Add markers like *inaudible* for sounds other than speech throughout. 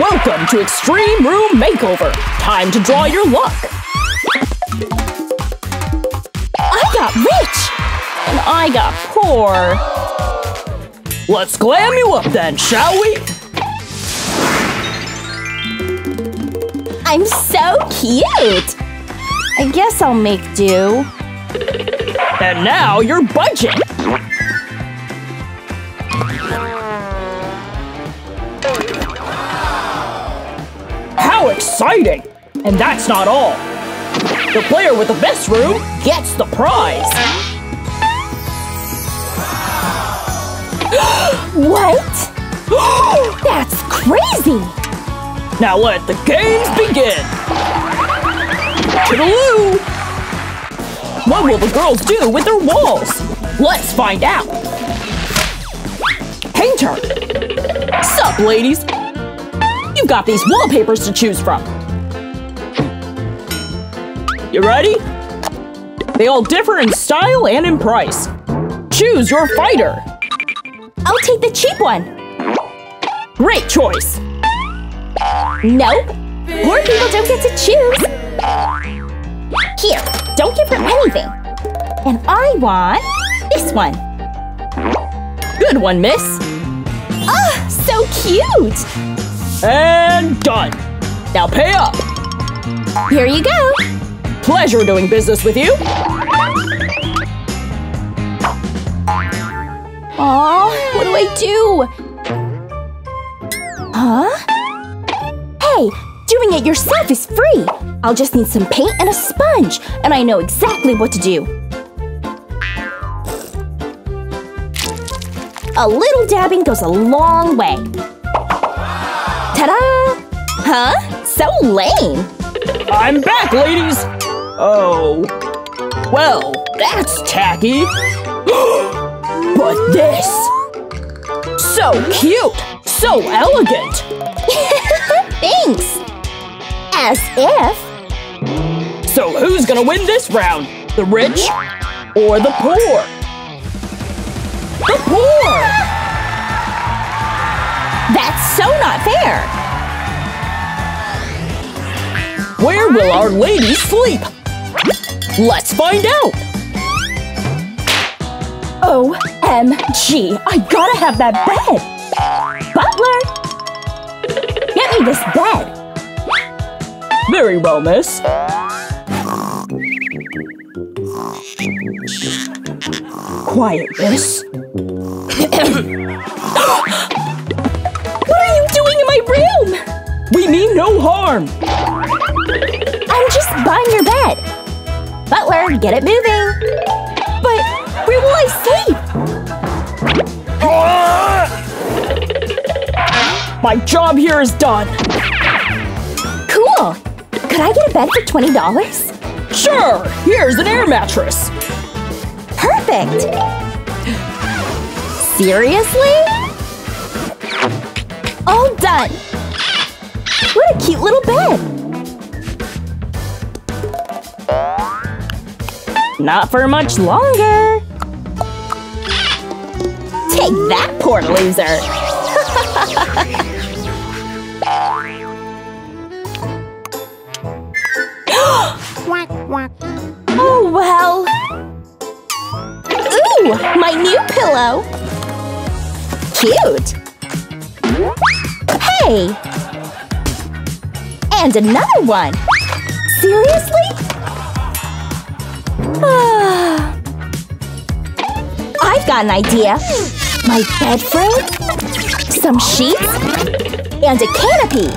Welcome to Extreme Room Makeover! Time to draw your luck! I got rich! And I got poor. Let's glam you up then, shall we? I'm so cute! I guess I'll make do. And now your budget! How exciting! And that's not all! The player with the best room gets the prize! *gasps* What? *gasps* That's crazy! Now let the games begin! Toodaloo! What will the girls do with their walls? Let's find out! Painter! Sup, ladies? Got these wallpapers to choose from. You ready? They all differ in style and in price. Choose your fighter. I'll take the cheap one. Great choice. Nope. Poor people don't get to choose. Here, don't give her anything. And I want this one. Good one, miss. Ah, so cute! And done. Now pay up. Here you go. Pleasure doing business with you. Aw, what do I do? Huh? Hey, doing it yourself is free! I'll just need some paint and a sponge, and I know exactly what to do. A little dabbing goes a long way. Ta-da! Huh? So lame! I'm back, ladies! Oh. Well, that's tacky. *gasps* but this! So cute! So elegant! *laughs* Thanks! As if… So who's gonna win this round? The rich or the poor? The poor! That's so not fair! Where will our ladies sleep? Let's find out! OMG! I gotta have that bed! Butler! Get me this bed! Very well, miss. Quiet, miss. *coughs* *coughs* We mean no harm! I'm just buying your bed. Butler, get it moving. But where will I sleep? *laughs* My job here is done! Cool! Could I get a bed for $20? Sure! Here's an air mattress! Perfect! Seriously? All done! Cute little bed! Not for much longer! Take that, poor loser! *laughs* oh well! Ooh, my new pillow! Cute! Hey! And another one! Seriously? Ah. I've got an idea! My bed frame, some sheets, and a canopy!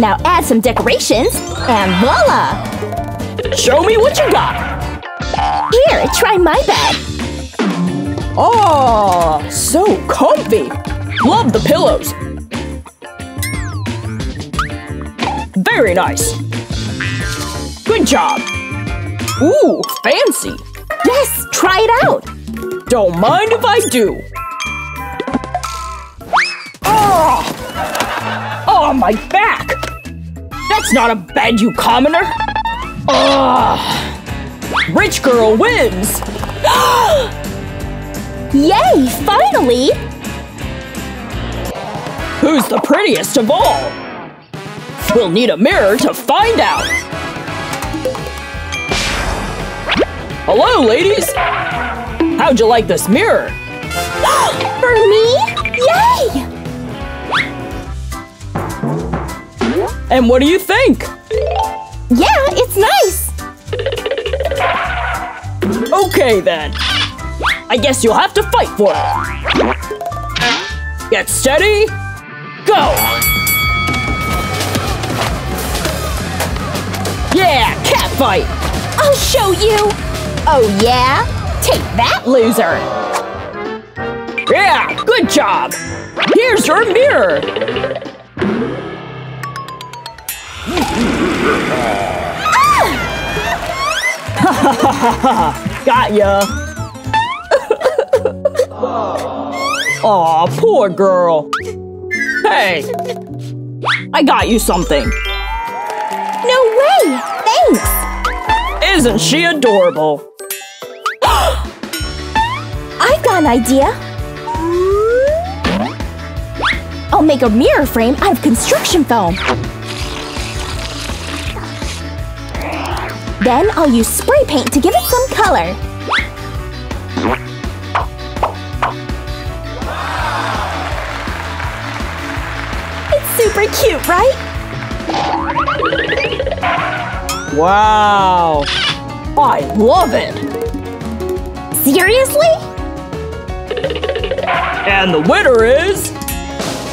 Now add some decorations, and voila! Show me what you got! Here, try my bed! Oh, so comfy! Love the pillows! Very nice! Good job! Ooh, fancy! Yes, try it out! Don't mind if I do! Oh! Oh, my back! That's not a bed, you commoner! Ugh! Rich girl wins! *gasps* Yay, finally! Who's the prettiest of all? We'll need a mirror to find out. Hello, ladies. How'd you like this mirror? *gasps* For me? Yay! And what do you think? Yeah, it's nice. Okay then. I guess you'll have to fight for it. Get steady. Go! Yeah, cat fight! I'll show you. Oh yeah? Take that, loser. Yeah, good job! Here's your mirror! *laughs* Got ya! *laughs* Aw, poor girl. Hey! I got you something. No way! Isn't she adorable? *gasps* I've got an idea. I'll make a mirror frame out of construction foam. Then I'll use spray paint to give it some color. It's super cute, right? Wow! I love it! Seriously? And the winner is…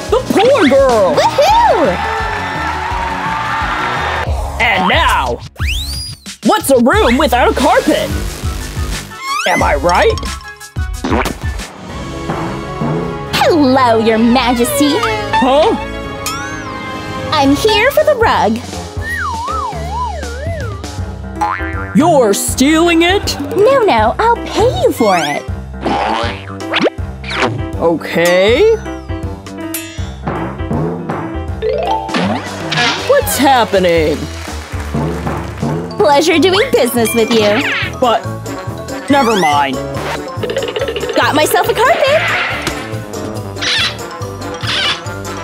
the poor girl! Woohoo! And now, what's a room without a carpet? Am I right? Hello, Your Majesty. Huh? I'm here for the rug. You're stealing it? No, no, I'll pay you for it. Okay. What's happening? Pleasure doing business with you. But, never mind. Got myself a carpet.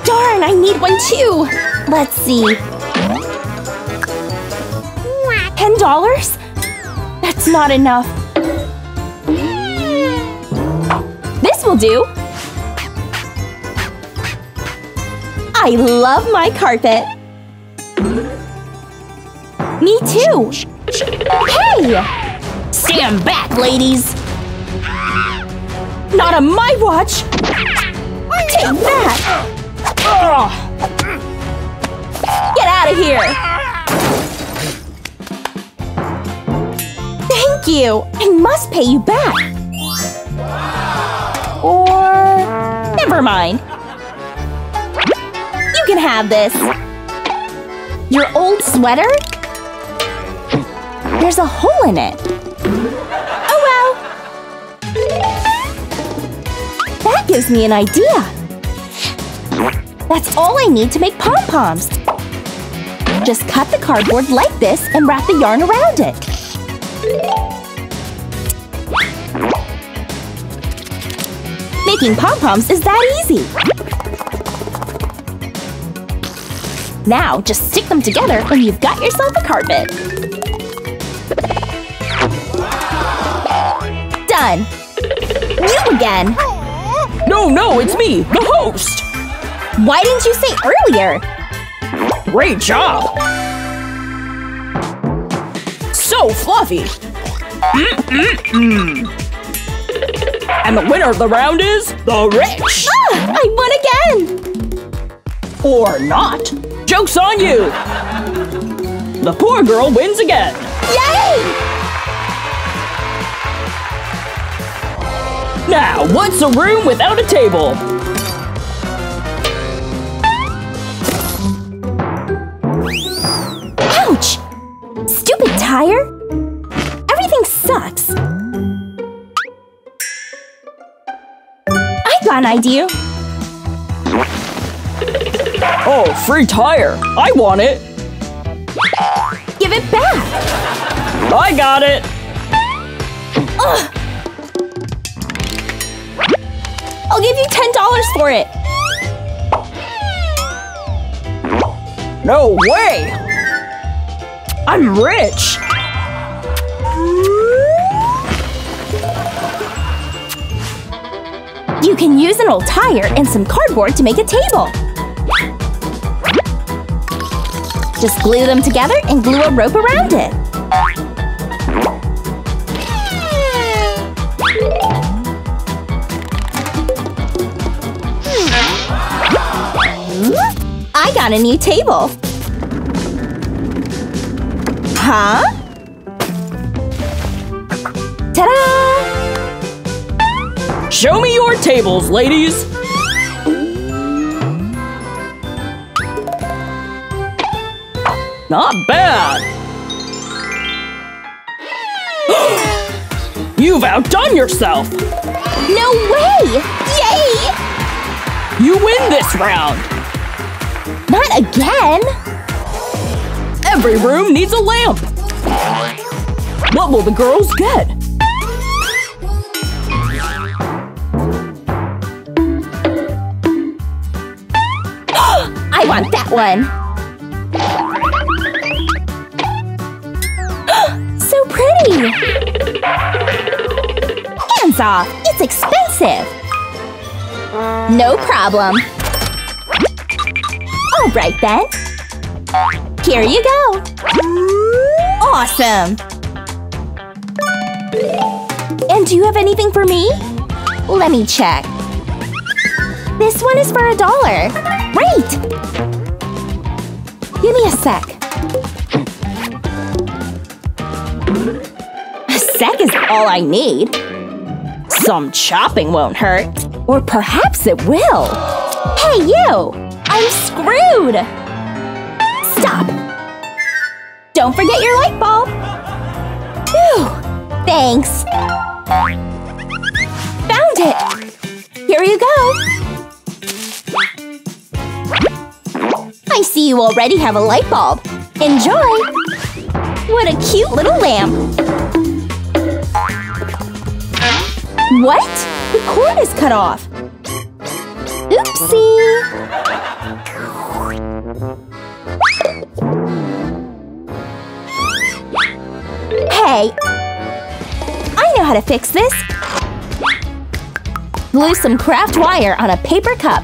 Darn, I need one too. Let's see. Ten dollars? Not enough. This will do. I love my carpet. Me too. Hey! Stand back, ladies! Not on my watch! Take that! Get out of here! Thank you! I must pay you back! Or… Never mind. You can have this. Your old sweater? There's a hole in it. Oh well. That gives me an idea. That's all I need to make pom-poms. Just cut the cardboard like this and wrap the yarn around it. Making pom-poms is that easy. Now, just stick them together and you've got yourself a carpet. Done. You again. No, no, it's me, the host! Why didn't you say earlier? Great job! So fluffy! Mm-mm-mm. And the winner of the round is the rich! Ah, I won again! Or not! Joke's on you! The poor girl wins again! Yay! Now, what's a room without a table? Oh, free tire! I want it! Give it back! I got it! Ugh. I'll give you ten dollars for it! No way! I'm rich! You can use an old tire and some cardboard to make a table. Just glue them together and glue a rope around it. I got a new table. Huh? Ta-da! Show me your tables, ladies! Not bad! *gasps* You've outdone yourself! No way! Yay! You win this round! Not again! Every room needs a lamp! What will the girls get? Want that one! *gasps* so pretty! Hands off! It's expensive! No problem! Alright then! Here you go! Awesome! And do you have anything for me? Let me check. This one is for a dollar. Great! Give me a sec. A sec is all I need. Some chopping won't hurt. Or perhaps it will. Hey, you! I'm screwed! Stop! Don't forget your light bulb! Phew! Thanks! Found it! See you already have a light bulb. Enjoy! What a cute little lamp! What? The cord is cut off! Oopsie! Hey! I know how to fix this! Glue some craft wire on a paper cup.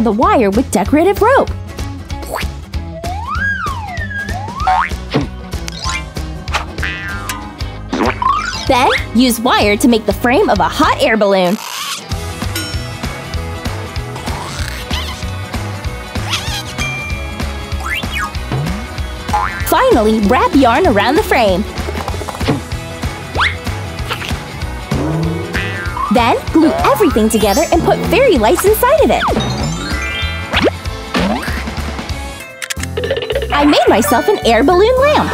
Cover the wire with decorative rope. Then, use wire to make the frame of a hot air balloon. Finally, wrap yarn around the frame. Then, glue everything together and put fairy lights inside of it. I made myself an air balloon lamp.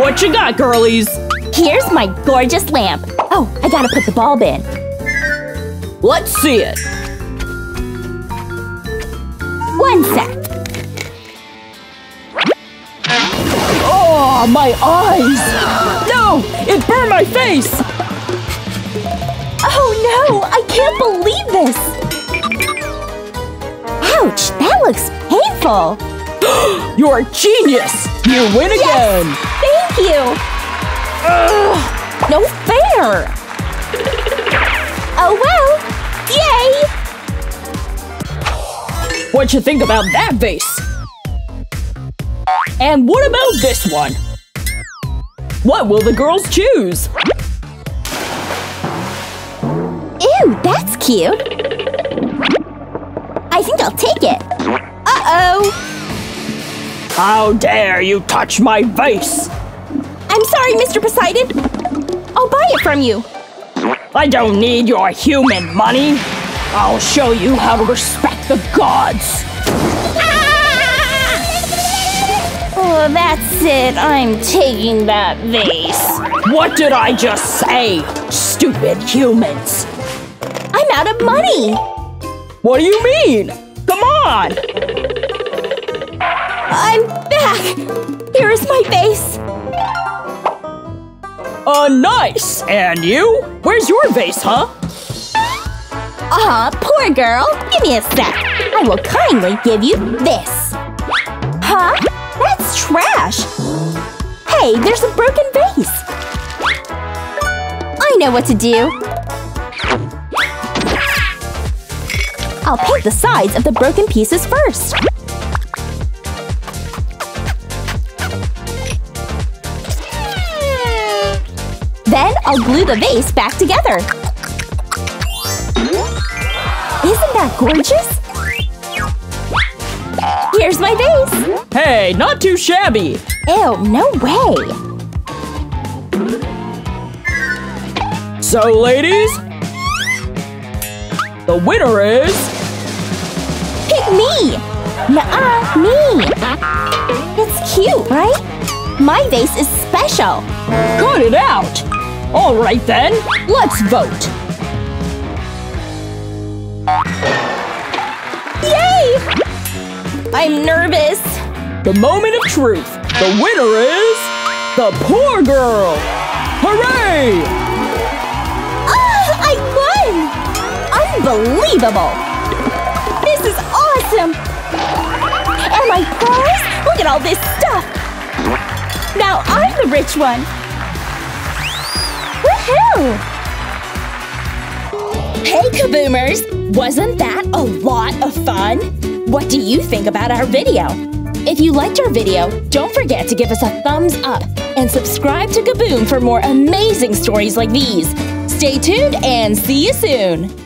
What you got, girlies? Here's my gorgeous lamp. Oh, I gotta put the bulb in. Let's see it! One sec. Oh, my eyes! No! It burned my face! Oh no! I can't believe this! Ouch! That looks painful! *gasps* You're a genius! You win again! Thank you! Ugh, no fair! *laughs* Oh well! Yay! What you think about that vase? And what about this one? What will the girls choose? Ew, that's cute! I think I'll take it! Uh-oh! How dare you touch my vase! I'm sorry, Mr. Poseidon! I'll buy it from you! I don't need your human money! I'll show you how to respect the gods! Ah! Oh, that's it. I'm taking that vase. What did I just say? Stupid humans! I'm out of money! What do you mean? Come on! I'm back! Here is my vase! Uh, nice! And you? Where's your vase, huh? Aw, poor girl. Give me a sec. I will kindly give you this. Huh? That's trash. Hey, there's a broken vase. I know what to do. I'll paint the sides of the broken pieces first. Then I'll glue the vase back together. Isn't that gorgeous? Here's my vase! Hey, not too shabby! Ew, no way! So, ladies, the winner is… Pick me! Nuh-uh, me! It's cute, right? My vase is special! Cut it out! Alright then, let's vote! Yay! I'm nervous! The moment of truth! The winner is… the poor girl! Hooray! Ah, I won! Unbelievable! Awesome! Oh and my prize? Look at all this stuff! Now I'm the rich one! Woohoo! Hey, Kaboomers! Wasn't that a lot of fun? What do you think about our video? If you liked our video, don't forget to give us a thumbs up and subscribe to Kaboom for more amazing stories like these. Stay tuned and see you soon!